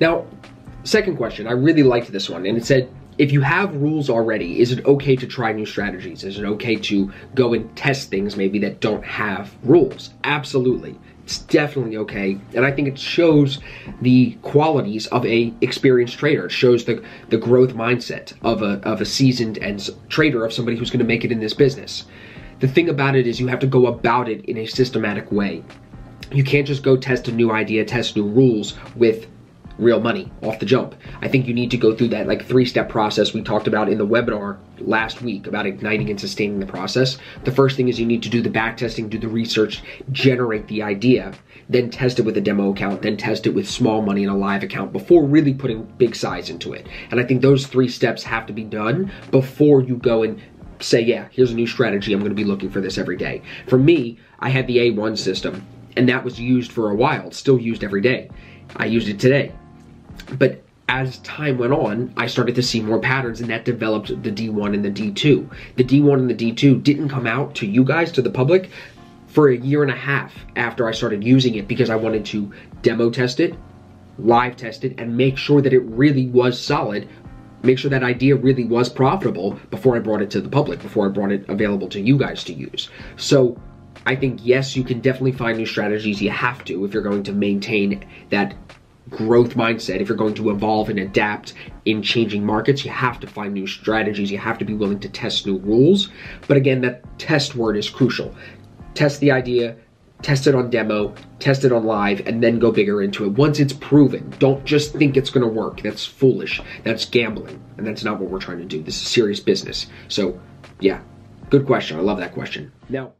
Now, second question, I really liked this one, and it said, if you have rules already, is it okay to try new strategies? Is it okay to go and test things maybe that don't have rules? Absolutely. It's definitely okay. And I think it shows the qualities of a experienced trader. It shows the, the growth mindset of a, of a seasoned and trader of somebody who's going to make it in this business. The thing about it is you have to go about it in a systematic way. You can't just go test a new idea, test new rules with real money off the jump. I think you need to go through that like three step process we talked about in the webinar last week about igniting and sustaining the process. The first thing is you need to do the back testing, do the research, generate the idea, then test it with a demo account, then test it with small money in a live account before really putting big size into it. And I think those three steps have to be done before you go and say, yeah, here's a new strategy. I'm going to be looking for this every day. For me, I had the A1 system and that was used for a while. Still used every day. I used it today. But as time went on, I started to see more patterns and that developed the D1 and the D2. The D1 and the D2 didn't come out to you guys, to the public, for a year and a half after I started using it because I wanted to demo test it, live test it, and make sure that it really was solid. Make sure that idea really was profitable before I brought it to the public, before I brought it available to you guys to use. So I think, yes, you can definitely find new strategies. You have to if you're going to maintain that growth mindset, if you're going to evolve and adapt in changing markets, you have to find new strategies. You have to be willing to test new rules. But again, that test word is crucial. Test the idea, test it on demo, test it on live, and then go bigger into it. Once it's proven, don't just think it's gonna work. That's foolish. That's gambling. And that's not what we're trying to do. This is serious business. So, yeah, good question. I love that question. Now,